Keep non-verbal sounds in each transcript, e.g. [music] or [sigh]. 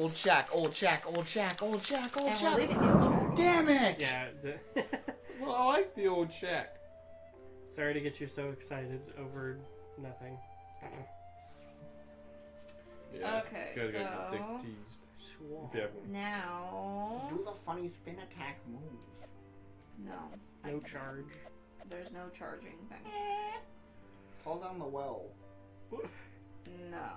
Old Shack, old Shack, old Shack, old Shack, old And we're Shack. leaving the old shack. Damn it! Yeah. [laughs] Well, I like the old shack. Sorry to get you so excited over nothing. Yeah. Okay, Gotta get so- dick teased. Swamp. If you have one. Now, Do the funny spin attack move. no, I- No charge. there's no charging thing. Fall down the well. [laughs] No.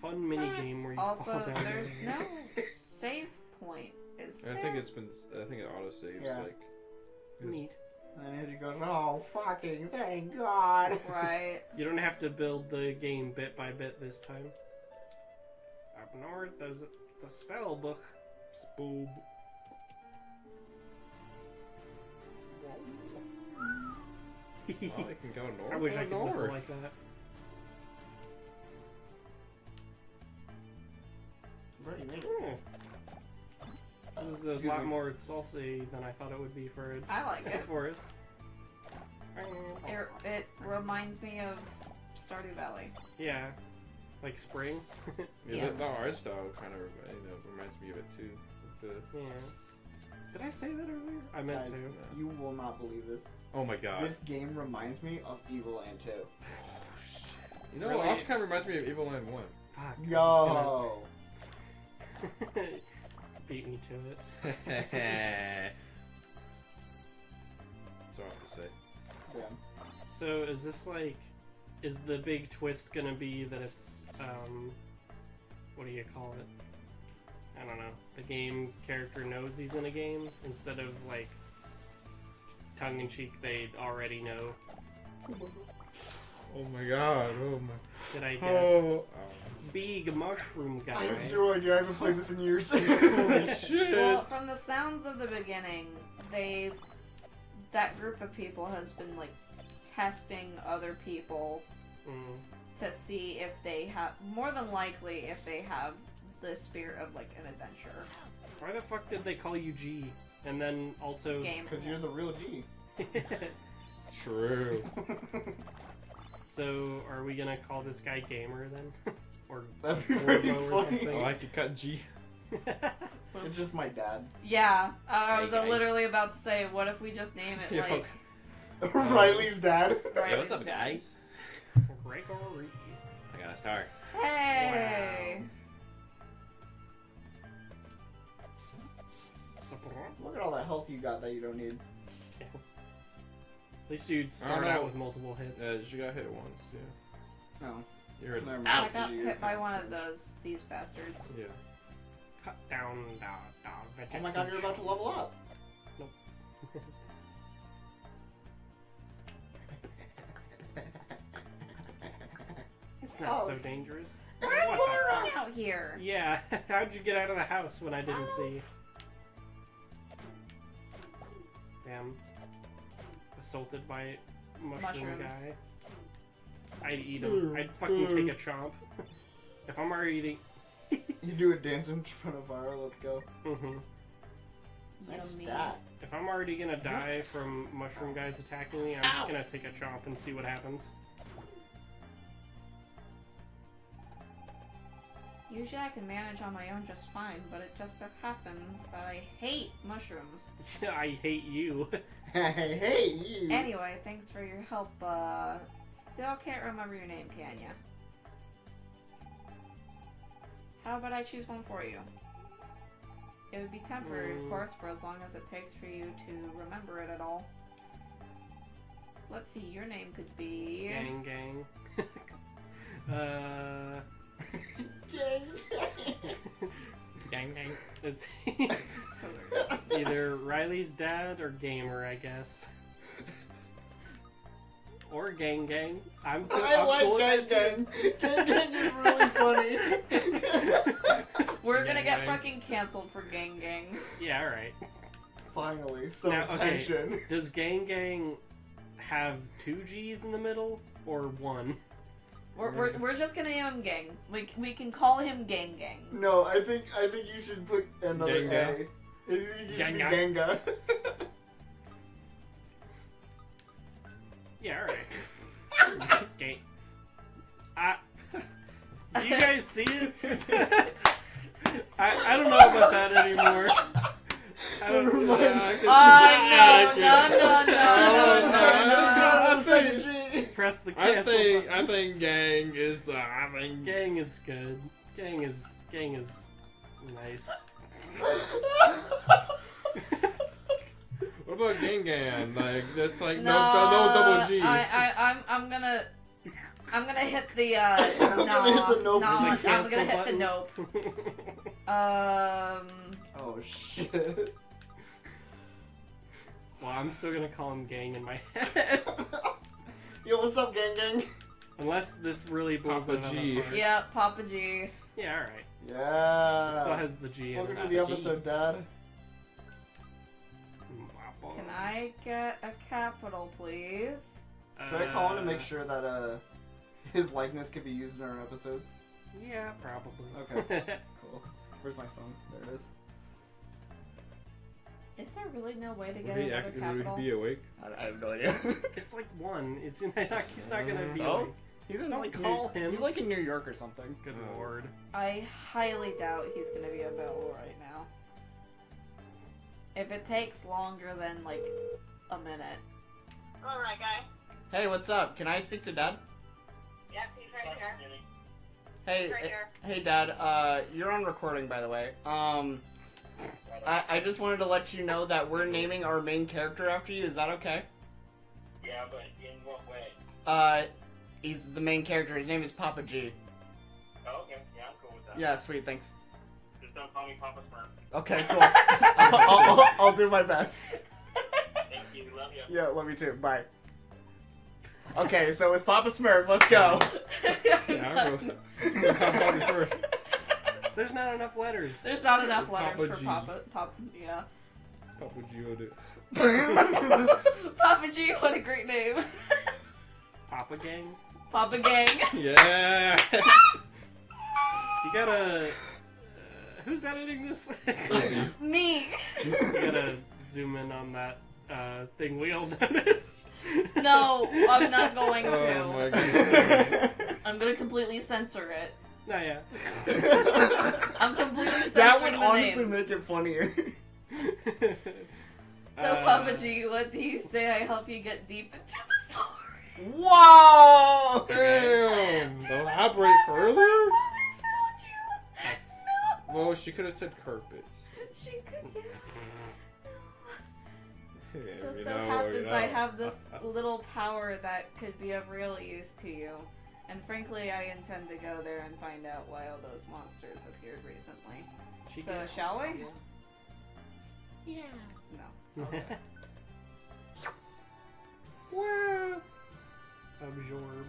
Fun mini game where you Also, fall down. there's [laughs] no save point. Is I think it's been. I think it auto saves Yeah. like. it's- neat. And as he goes, oh fucking thank God. [laughs] right. [laughs] You don't have to build the game bit by bit this time. Up north, there's the spell book. Spoob. Oh, I can go north. I wish Go I could north. whistle like that. Already made it. Hmm. This is a Excuse lot me. more salty than I thought it would be for I like a it. forest. It, it reminds me of Stardew Valley. Yeah, like spring. [laughs] Yeah, Yes. the, the art style kind of you know reminds me of it too. With the, yeah. Did I say that earlier? I meant Guys, to. you will not believe this. oh my god. This game reminds me of Evoland 2. you know Really? what? Also kind of reminds me of Evoland One. Fuck. I was Yo. Gonna- [laughs] Beat me to it. [laughs] That's all I have to say. Yeah. So is this like, is the big twist gonna be that it's um, what do you call it? I don't know. The game character knows he's in a game instead of like tongue in cheek. They already know. [laughs] Oh my god. Oh my. Did I guess? Oh. Big mushroom I guy. have zero idea. I haven't played this in years. Holy [laughs] shit. Well, from the sounds of the beginning, they've that group of people has been like testing other people Mm. to see if they have more than likely if they have the spirit of like an adventure Why the fuck did they call you G? And then also. game. Because you're the real G. [laughs] True. [laughs] so are we gonna call this guy Gamer then? [laughs] or That'd be pretty Gorgo or funny. I like to cut G. [laughs] It's just my dad. Yeah, uh, I was Hey, guys. literally about to say, what if we just name it [laughs] like Riley's dad. Riley's Yo, what's up, guys? Gregory. I got a star. Hey, Look at all that health you got that you don't need. At least you'd start out with multiple hits. Yeah, you got hit once. Yeah. No. You're Never mind. I got hit by one of those these bastards. Yeah. Cut down the, the Oh my god, you're about to level up. [laughs] It's not Oh. so dangerous. We're What the out here. Yeah, [laughs] how'd you get out of the house when I didn't see? Damn. Assaulted by mushroom Mushrooms. guy. I'd eat him. I'd fucking take a chomp. if I'm already eating. [laughs] You do a dance in front of Vara, let's go. Mm-hmm. Nice stat. If I'm already gonna die from mushroom guys attacking me, I'm just gonna take a chomp and see what happens. Usually I can manage on my own just fine, but it just so happens that I hate mushrooms. [laughs] I hate you. [laughs] Hey, hey, you. Anyway, thanks for your help. Uh, still can't remember your name, can ya? How about I choose one for you? It would be temporary, Mm. of course, for as long as it takes for you to remember it at all. Let's see, your name could be. Gang, gang. [laughs] uh, Gang. gang, gang. It's [laughs] So either Riley's dad or Gamer, I guess. Or Gang Gang. I'm, cool- I I'm like cool Gang with that too. Gang. Gang Gang is really funny. [laughs] We're gonna Gang get gang. fucking canceled for Gang Gang. Yeah, alright. Finally, some Now, okay. attention. Does Gang Gang have two G's in the middle or one? We're, we're, we're just gonna name him Gang. We, c- we can call him Gang Gang. No, I think I think you should put another Ganga. A. I think you should be Ganga. Ganga. Yeah, alright. Gang. Ah. Do you guys see it? I, I don't know about that anymore. I don't Never know. mind. Oh, no, no, no, no, no, no, no, no. Second G. Press the I think button. I think gang is uh, I think Gang is good. Gang is gang is nice. What about gang gang? Like that's like No, no no, double G. I, I, I'm, I'm gonna, I'm gonna hit the, uh, [laughs] no, gonna hit the nope. no, The I'm gonna hit the button. nope. Um, [laughs] Oh shit. [laughs] well, I'm still gonna call him gang in my head. Yo, what's up, gang gang? Unless this really blows Papa it G. the yeah, Papa G. Yeah, alright. Yeah. It still has the G in Welcome it. to the episode, Dad. Can I get a capital, please? Should I call him to Uh, make sure that uh [laughs] his likeness can be used in our episodes? Yeah, probably. Okay. [laughs] Cool. Where's my phone? There it is. Is there really no way to Would get he, another act, would he be awake? I, I have no idea. [laughs] it's like one. It's he's not gonna be So? like. he's in Don't like call New, him. He's like in New York or something. Good Oh. lord. I highly doubt he's gonna be available right now. If it takes longer than like a minute. Alright, guy. Hey, what's up? Can I speak to Dad? Yep, he's right here. Hey, Right here. hey, Dad. Uh, you're on recording, by the way. Um, I, I just wanted to let you know that we're naming our main character after you. Is that okay? Yeah, but in what way? Uh, he's the main character. His name is Papa G. Oh, okay. Yeah, I'm cool with that. Yeah, sweet. Thanks. Just don't call me Papa Smurf. Okay, cool. [laughs] I'll, I'll, I'll, I'll do my best. Thank you. Love you. Yeah, love you too. Bye. Okay, so it's Papa Smurf. Let's go. Yeah, [laughs] I'm go. Papa Smurf. There's not enough letters. There's not enough letters Papa for G. Papa. Papa. Yeah. Papa Geodude. [laughs] Papa G. What a great name. [laughs] Papa Gang. Papa Gang. Yeah. [laughs] You gotta. Uh, who's editing this? Me. you gotta zoom in on that uh, thing we all noticed. No, I'm not going to. Oh my. I'm gonna completely censor it. No, yeah. [laughs] I'm completely censoring that would the honestly name. make it funnier. So, Uh, Papa G, what do you say I help you get deep into the forest? Whoa! Damn. Elaborate further. My found you. That's- No. Well, she could have said carpets. She could get. No. Yeah, Just so know, happens I have this little power that could be of real use to you. And frankly, I intend to go there and find out why all those monsters appeared recently. She So, get- shall we? Yeah. No. [laughs] Absorb.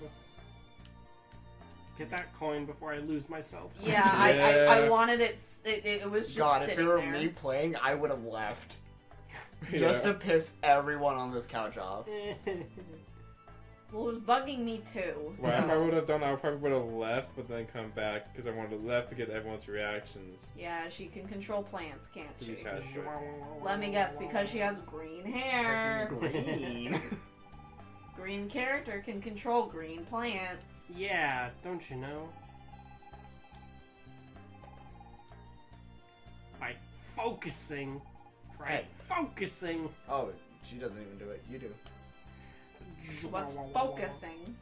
Get that coin before I lose myself. Yeah, I, I, I wanted it, it. It was just God, if sitting it were there. me playing, I would have left. yeah. [laughs] Just to piss everyone on this couch off. [laughs] Well, it was bugging me too. So. What I probably would have done, I probably would have left, but then come back because I wanted to left to get everyone's reactions. Yeah, she can control plants, can't she? She's has. Let me guess, because she has green hair. Green. [laughs] Green character can control green plants. yeah, don't you know? By focusing. Try Hey. focusing. oh, she doesn't even do it. You do. What's focusing?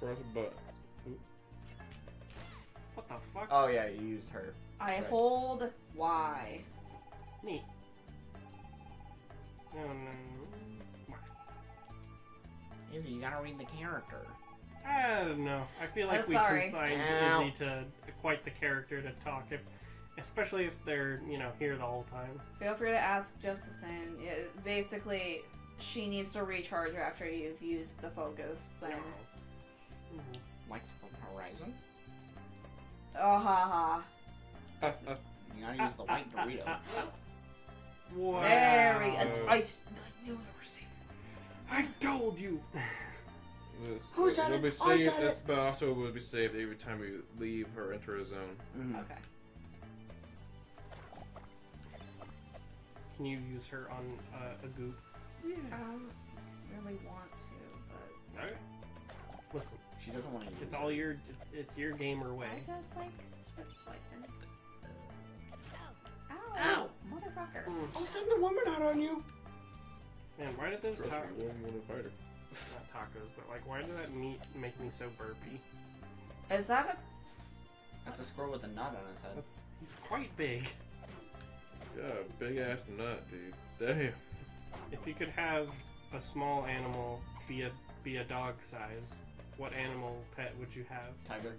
Press a button. What the fuck? Oh yeah, you use her. I Sorry. hold Y. Neat. No, no, no. Izzy, you gotta read the character. I don't know. I feel like Oh, we sorry. consigned Ow. Izzy to quite the character to talk, if, especially if they're you know here the whole time. Feel free to ask just Justin. It, basically, she needs to recharge after you've used the focus thing. Mhm. Like from Horizon. Oh ha ha. You gotta use the white Dorito. [laughs] Wow. Very. I, Wow. I, s- I knew there were secrets. I told you. [laughs] This, Who it said will it? be saved, said this, but also will be saved every time we leave or enter a zone. Mhm. Okay. Can you use her on uh, a goop? Yeah. Really want to, Alright. Listen, She doesn't want to use it's it. all your it's, it's your gamer way. I just like swip swiping. Hmm. I'll send the woman out on you. Man, why did those Trust ta- me, woman, woman fighter. not tacos, but like, why did that meat make me so burpy? Is that a? s- That's a squirrel with a nut on his head. That's he's quite big. Yeah, big ass nut, dude. Damn. If you could have a small animal be a be a dog size, what animal pet would you have? Tiger.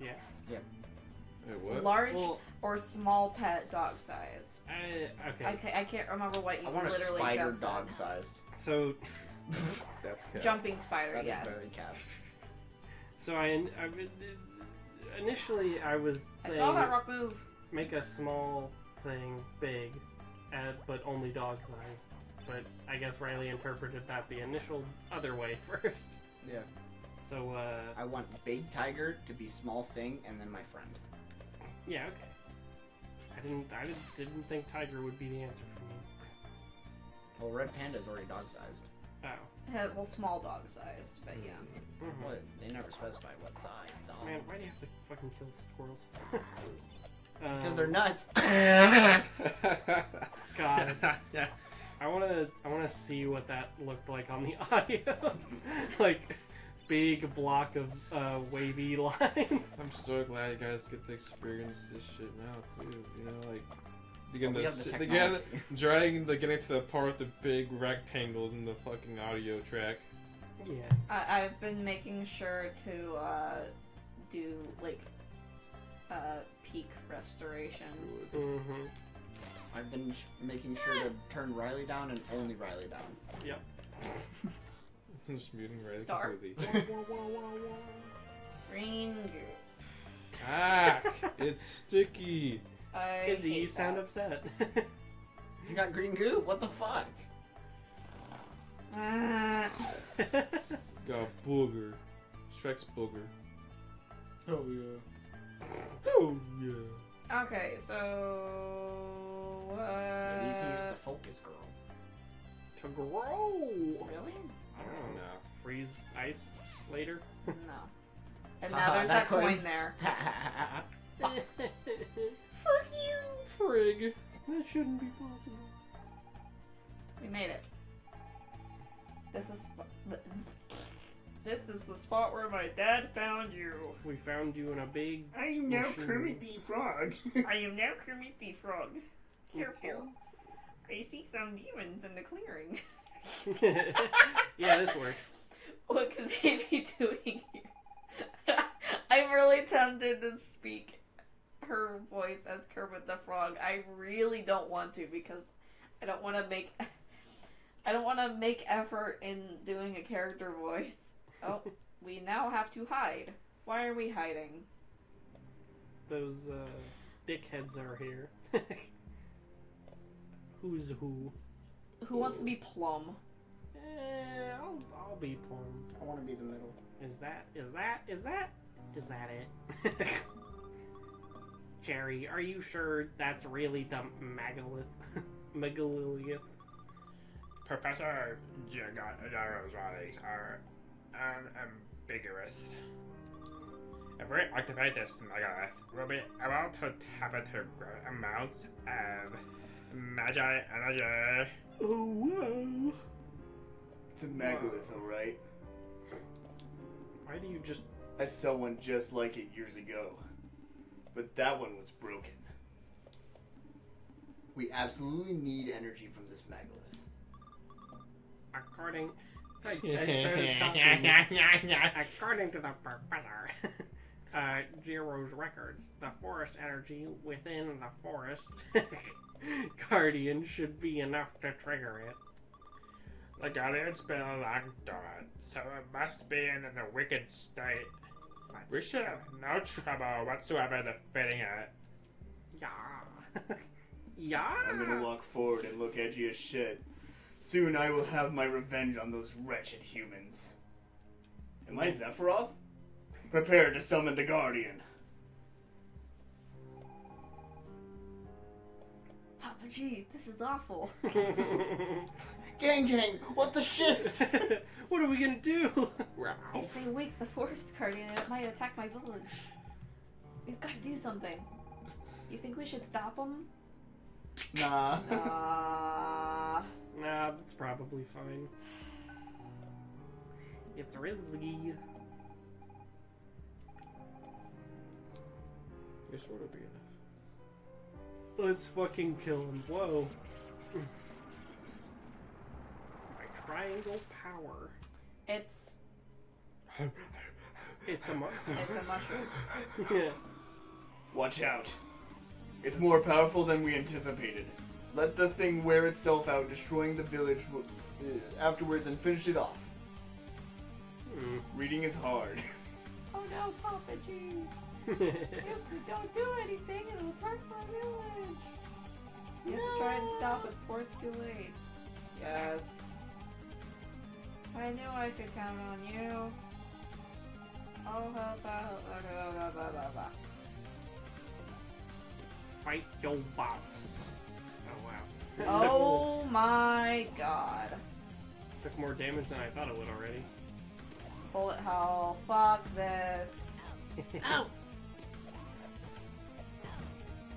Yeah. Hey, what? Large Well, or small pet dog size? I, okay. I, ca- I can't remember what you I want a literally spider just dog said. sized. So [laughs] That's cat. Jumping spider, That is yes. very cat. so I, I uh, initially I was I saying saw that rock move. make a small thing big, and, but only dog size. But I guess Riley interpreted that the initial other way [laughs] first. Yeah. So uh, I want big tiger to be small thing and then my friend. yeah, okay. I didn't I didn't, didn't think tiger would be the answer for me. Well, red panda's already dog sized. Oh. Uh, well, small dog sized, but yeah. Mhm. What? They never specify what size, dog. Man, why do you have to fucking kill squirrels? [laughs] Because Um, they're nuts. [laughs] [laughs] God. [laughs] yeah. I wanna I wanna see what that looked like on the audio. like big block of uh, wavy lines. I'm so glad you guys get to experience this shit now too. You know, like you get we to have the sit- again, dragging the getting to the part with the big rectangles in the fucking audio track. Yeah. I, I've been making sure to uh, do like uh, peak restoration. Mm-hmm. I've been sh- making sure to turn Riley down and only Riley down. Yep. [laughs] Just muting right Star. completely. [laughs] Green goo. ah, [laughs] it's sticky. I Izzy, hate you sound that. upset. You got green goo? What the fuck? Ah. Got booger. Strikes booger. Oh yeah. Oh yeah. Okay, so Maybe you can use uh, the focus girl. to grow. Really? I don't know. Freeze ice later. no. [laughs] And Haha, now there's that that, coin coin's- there. [laughs] [laughs] Fuck you, Frig. That shouldn't be possible. We made it. This is sp- th- this is the spot where my dad found you. We found you in a big. I am now Kermit the Frog. [laughs] I am now Kermit the Frog. Careful. I see some demons in the clearing. [laughs] yeah, this works. What could they be doing here? [laughs] I'm really tempted to speak her voice as Kermit the Frog. I really don't want to because I don't want to make I don't want to make effort in doing a character voice. Oh, we now have to hide. Why are we hiding? Those uh, dickheads are here. [laughs] Who's who? Who wants to be Plum? Eh, I'll, I'll be plum. I want to be the middle. Is that is that is that is that it? [laughs] Jerry, are you sure that's really the megalith? [laughs] megalith? Professor Jago's rallies are unambiguous. If we activate this megalith, we'll be able to tap into great amounts of magi energy. Oh wow! It's a megalith, alright. Why do you just? I saw one just like it years ago. But that one was broken. We absolutely need energy from this megalith. According, I, I started talking. [laughs] According to the professor, [laughs] uh, Jiro's records, the forest energy within the forest [laughs] guardian should be enough to trigger it. The Guardian's been long dormant, so it must be in a wicked state. We should have no trouble whatsoever defeating it. Yeah. yeah. I'm gonna walk forward and look edgy as shit. Soon I will have my revenge on those wretched humans. Am I Sephiroth? Prepare to summon the Guardian. Papa G, this is awful. [laughs] Gang gang, what the shit? [laughs] what are we gonna do? If they wake the forest guardian, it might attack my village. We've got to do something. You think we should stop them? Nah. Nah. Nah, that's probably fine. It's risky. Your sword will be enough. Let's fucking kill him. Whoa. My triangle power. It's It's a mushroom. [laughs] it's a mushroom. yeah. Watch out. It's more powerful than we anticipated. Let the thing wear itself out, destroying the village w- uh, afterwards and finish it off. Hmm. Reading is hard. [laughs] Oh no, Papa G! [laughs] If we don't do anything, it'll attack my village. You have to try and stop it before it's too late. Yes. I knew I could count on you. I'll help out. Blah, blah, blah, blah, blah. Fight your boss. Oh wow. That took- my god. Took more damage than I thought it would already. Bullet hell. Fuck this. Ow! [laughs]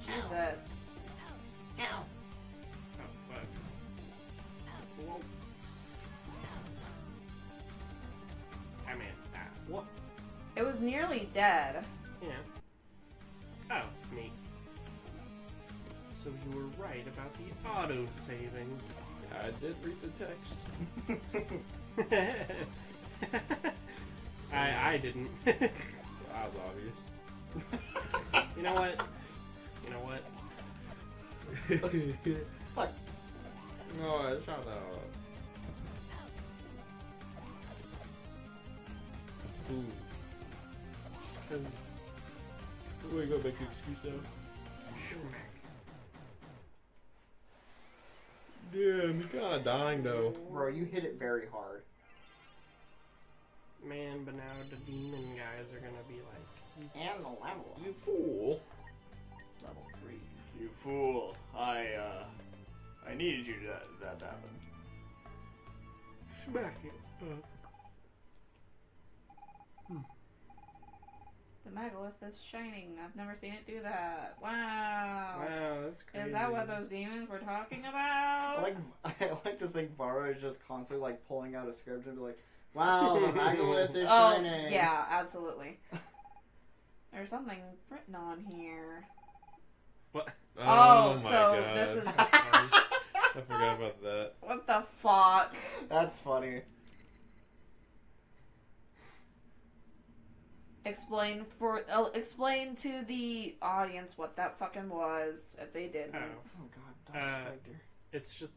Jesus. Oh, fuck. Whoa. I'm in. Ah, what? It was nearly dead. Yeah. Oh, neat. So you were right about the auto saving. I did read the text. [laughs] I I didn't. That was obvious. you know what? You know what? [laughs] Fuck. No, I was trying to. Ooh. Just because. We ain't gonna make an excuse now. Damn, he's kinda dying though. Bro, you hit it very hard. Man, but now the demon guys are gonna be like. And the level. You fool. Level 3. You fool. I, uh. I needed you to that to happen. Smack it. The megalith is shining. I've never seen it do that. Wow. Wow, that's crazy. Is that what those demons were talking about? I about? like, [laughs] I like to think Varro is just constantly like pulling out a script and be like, wow, the [laughs] megalith is oh, shining. yeah, [laughs] absolutely. There's something written on here. What? Oh, oh my so god. this is- That's fine. I forgot about that. What the fuck? That's funny. Explain for uh, explain to the audience what that fucking was if they didn't. Oh, Oh god, Dust Uh, Spectre. it's just.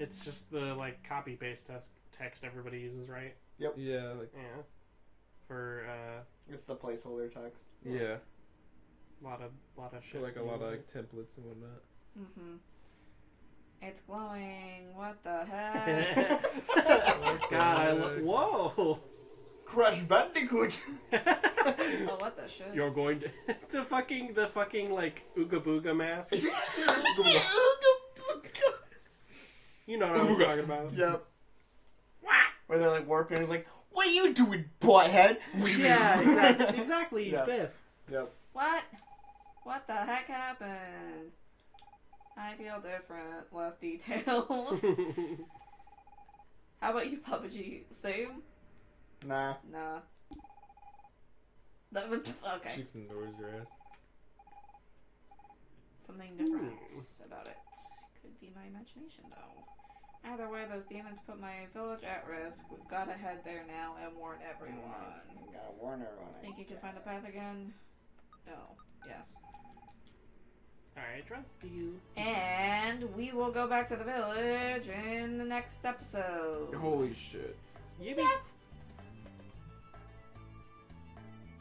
It's just the like copy paste text text everybody uses, right? Yep. Yeah, like Yeah. For uh, It's the placeholder text. yeah, a lot of lot of for shit. like a lot of uses like templates and whatnot. Mm-hmm. It's glowing. What the [laughs] heck? [laughs] it. God, I lo- whoa. Crash Bandicoot! [laughs] oh, what the shit? You're going to [laughs] the fucking the fucking like ooga booga mask. [laughs] You know what I was talking about. Yep. Where they're like warping, it's like, what are you doing, butthead? Yeah, exactly. Exactly. He's Yeah. Biff. Yep. What? What the heck happened? I feel different. Less details. How about you, Papa G? Same? Nah. Nah. That would okay. She ignores your ass. Something different Hmm. about it. Could be my imagination, though. Either way, those demons put my village at risk. We've got to head there now and warn everyone. You gotta warn everyone. I Think you can find the path again? No. Yes. I trust you. And we will go back to the village in the next episode. Holy shit. Yippee.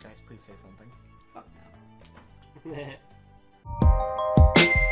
guys please say something? Fuck no. [laughs]